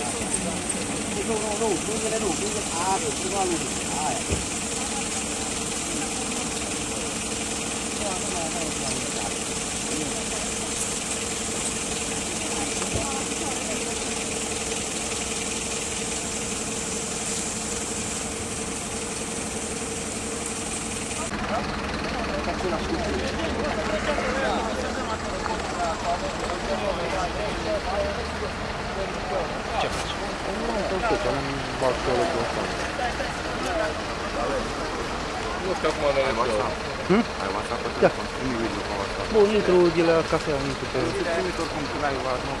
这肉肉肉，中的肉跟着它就吃肉，哎。Nu, nu, nu, pâinile nu, pâinile, a, prima lui, aia. Nu știu acum de Hmm? Ai WhatsApp pe Da. telefon? Nu video pe WhatsApp. Bun, intru de la cafea, intru pe... Îți trimit oricum când ai WhatsApp.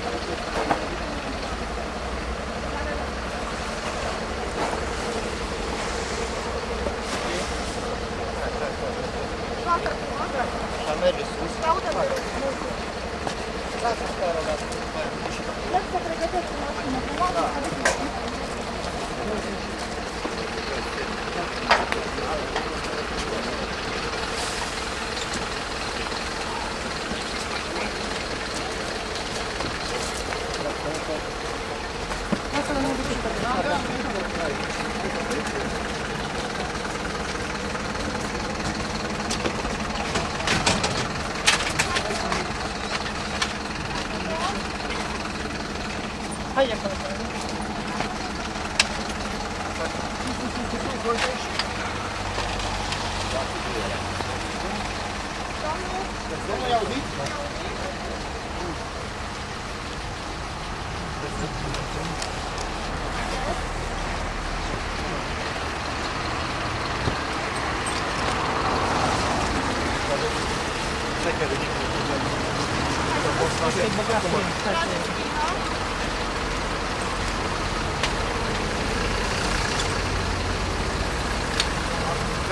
merge sus. Lasă scara, lasă. Vreau să pregătesc o mașină frumoasă. Da. はい、やったんですよね。Vamos olhar o vídeo? Czekaj, będziemy. Proszę,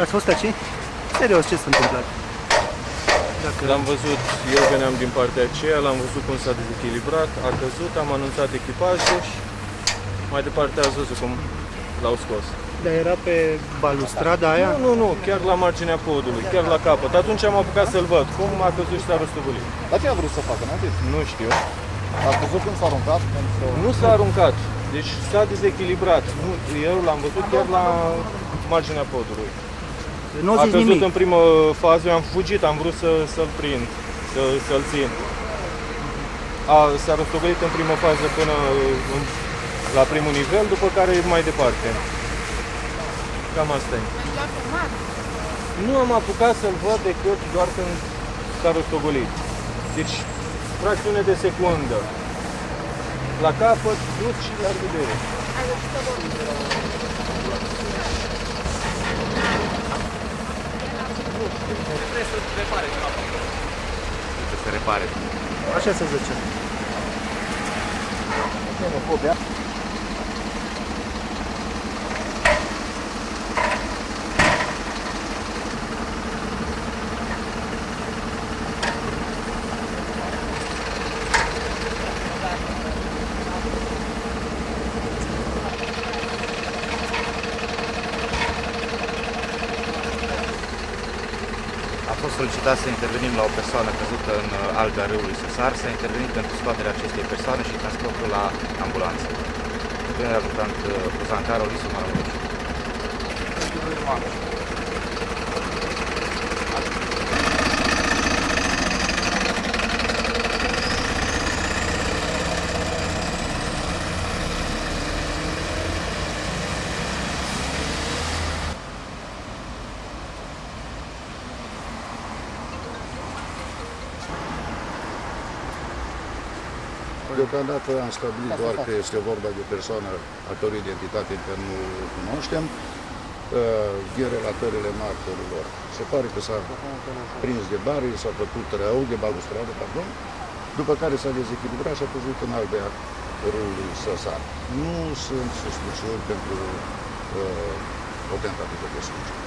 Ați fost aici? Serios, ce s-a întâmplat? Dacă... L-am văzut, eu veneam din partea aceea, l-am văzut cum s-a dezechilibrat, a căzut, am anunțat echipajul și mai departe ați văzut cum l-au scos. Dar era pe balustrada aia? Nu, nu, nu, chiar la marginea podului, chiar la capăt. Atunci am apucat să-l văd, cum a căzut și s-a răstăvulit. Dar ce a vrut să facă, n-a zis? Nu știu. Ați văzut când s-a aruncat? Când s-a- Nu s-a aruncat, deci s-a dezechilibrat. Nu, eu l-am văzut chiar la marginea podului. Nu a zis căzut nimic. în primă fază, eu am fugit, am vrut să, să-l prind, să, să-l țin. A, s-a răstogolit în primă fază până în, la primul nivel, după care mai departe. Cam asta e. Nu am apucat să-l văd decât doar când s-a rostogolit. Deci, fracțiune de secundă. la capăt, dus și la revedere. Să se repare. Așa se zice. Xenofobia. A fost solicitat să intervenim la o persoană căzută în uh, alga râului Săsar, s-a intervenit pentru scoaterea acestei persoane și transportul la ambulanță. General Lieutenant Buzan Carol, Isu Maramureș. Deocamdată am stabilit doar că este vorba de o persoană a cărui identitate încă nu cunoaștem. Uh, Din relatările martorilor, se pare că s-a prins de bare, s-a făcut rău de balustradă, pardon, după care s-a dezechilibrat și a căzut în albea râului Săsar. Nu sunt suspiciuni pentru uh, o tentativă de suicid.